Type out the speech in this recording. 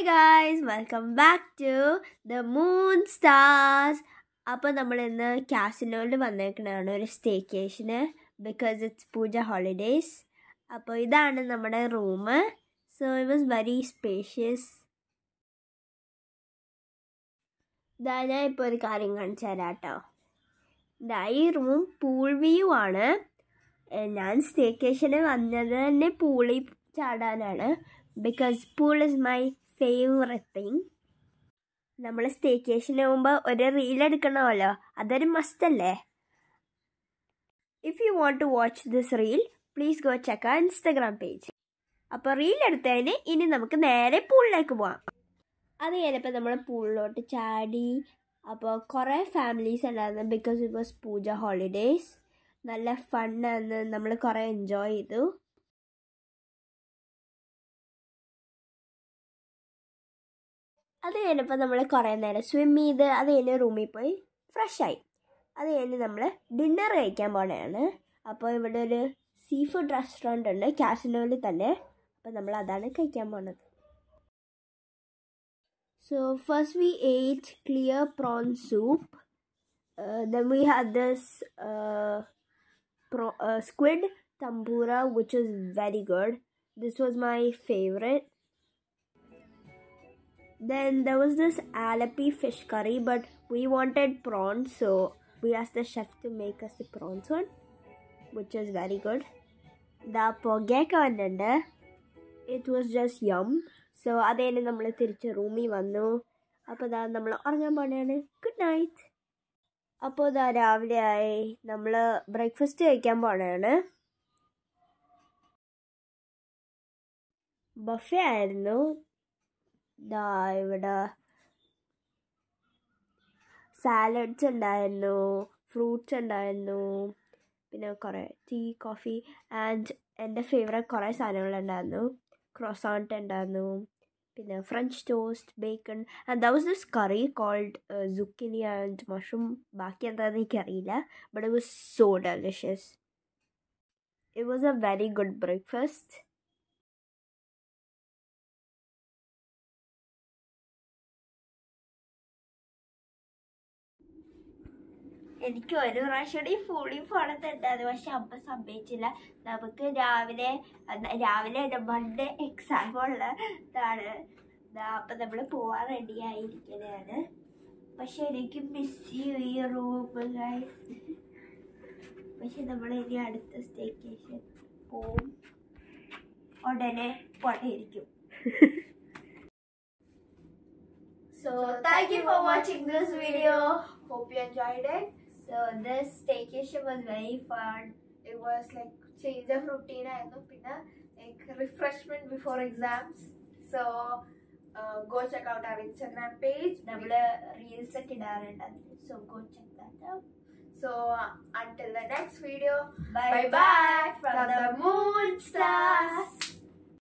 Hi guys welcome back to the moon stars അപ്പോൾ നമ്മൾ ഇന്ന് കാസിനോയിൽ വന്നേക്കണതാണ് ഒരു സ്റ്റേക്കേഷന് ബിക്കോസ് ഇറ്റ്സ് പൂജ ഹോളിഡേയ്സ് അപ്പോൾ ഇതാണ് നമ്മുടെ room so it was very spacious ഇതാ ഞാൻ ഇപ്പോൾ ഒരു കാര്യം കാണിച്ചു തരാം കേട്ടോ ഇതാ ഈ റൂം പൂൾ വ്യൂ ആണ്. ഞാൻ സ്റ്റേക്കേഷന് വന്നത് തന്നെ പൂളിൽ ചാടാനാണ്. Because pool is my favourite thing നമ്മൾ സ്റ്റേക്കേഷൻ പോകുമ്പോൾ ഒരു റീൽ എടുക്കണമല്ലോ. അതൊരു മസ്റ്റ് അല്ലേ? If you want to watch this reel please go check ആ ഇൻസ്റ്റഗ്രാം പേജ് അപ്പോൾ റീൽ എടുത്തതിന് ഇനി നമുക്ക് നേരെ പൂളിലേക്ക് പോകാം അത് കഴിഞ്ഞപ്പോൾ നമ്മൾ പൂളിലോട്ട് ചാടി. അപ്പോൾ കുറേ ഫാമിലീസ് ഉണ്ടായിരുന്നു because it was Puja holidays നല്ല ഫണ്ണായിരുന്നു നമ്മൾ കുറേ എൻജോയ് ചെയ്തു. അത് കഴിഞ്ഞപ്പോൾ നമ്മൾ കുറേ നേരം സ്വിം ചെയ്ത് അത് കഴിഞ്ഞ് റൂമിൽ പോയി ഫ്രഷായി അത് കഴിഞ്ഞ് നമ്മൾ ഡിന്നർ കഴിക്കാൻ പോണതാണ്. അപ്പോൾ ഇവിടെ ഒരു സീ ഫുഡ് റെസ്റ്റോറന്റ് ഉണ്ട് കാസിനോയിൽ തന്നെ. അപ്പോൾ നമ്മൾ അതാണ് കഴിക്കാൻ പോണത്. So first we ate clear prawn soup then we had this squid uh, squid tambura which good this was my favorite. Then there was this alapi fish curry but we wanted prawns so we asked the chef to make us the prawns one which was very good. The പൊഗയൊക്കെ വന്നിട്ടുണ്ട് it was just yum so അത് കഴിഞ്ഞ് നമ്മൾ തിരിച്ച് റൂമിൽ വന്നു. അപ്പോൾ ഇതാ നമ്മൾ ഉറങ്ങാൻ പോണെയാണ്. ഗുഡ് നൈറ്റ് അപ്പോൾ ഇതാ രാവിലെ ആയി. നമ്മൾ ബ്രേക്ക്ഫാസ്റ്റ് കഴിക്കാൻ പോണതാണ് ബഫേ ആയിരുന്നു. ദാ ഇവിടെ സാലഡ്സ് ഉണ്ടായിരുന്നു ഫ്രൂട്ട്സ് ഉണ്ടായിരുന്നു പിന്നെ കുറേ ടീ കോഫി ആൻഡ് എന്റെ ഫേവറേറ്റ് കുറേ സാധനങ്ങളുണ്ടായിരുന്നു ക്രോസാണ്ട് ഉണ്ടായിരുന്നു പിന്നെ French toast bacon and the was this curry cold zucchini and mushroom ബാക്കി എന്താണെന്ന് എനിക്കറിയില്ല but it was so delicious it was a very good breakfast എനിക്ക് ഒരു പ്രാവശ്യം കൂടി ഫുള്ളി പോണത്തുണ്ടായിരുന്നു പക്ഷെ അമ്മ സമ്മതിച്ചില്ല. നമുക്ക് രാവിലെ രാവിലെ മൺഡേ എക്സാം ഉള്ള ഇതാണ്. ദാ അപ്പം നമ്മൾ പോവാൻ റെഡി ആയിരിക്കുന്നതാണ് പക്ഷെ എനിക്ക് മിസ് ചെയ്യും ഈ റൂം പക്ഷെ നമ്മൾ ഇനി അടുത്ത സ്റ്റേക്കേഷൻ പോവും. ഉടനെ പോണേയിരിക്കും. So thank you for watching this video. Hope you enjoyed it. So this staycation was very fun. it was like change of routine ആയിരുന്നു പിന്നെ like refreshment before exams so uh, go check out our instagram page നമ്മള് reels ഒക്കെ ഇടാറുണ്ട് അതിൽ so go check that out so uh, until the next video bye bye bye from the moon stars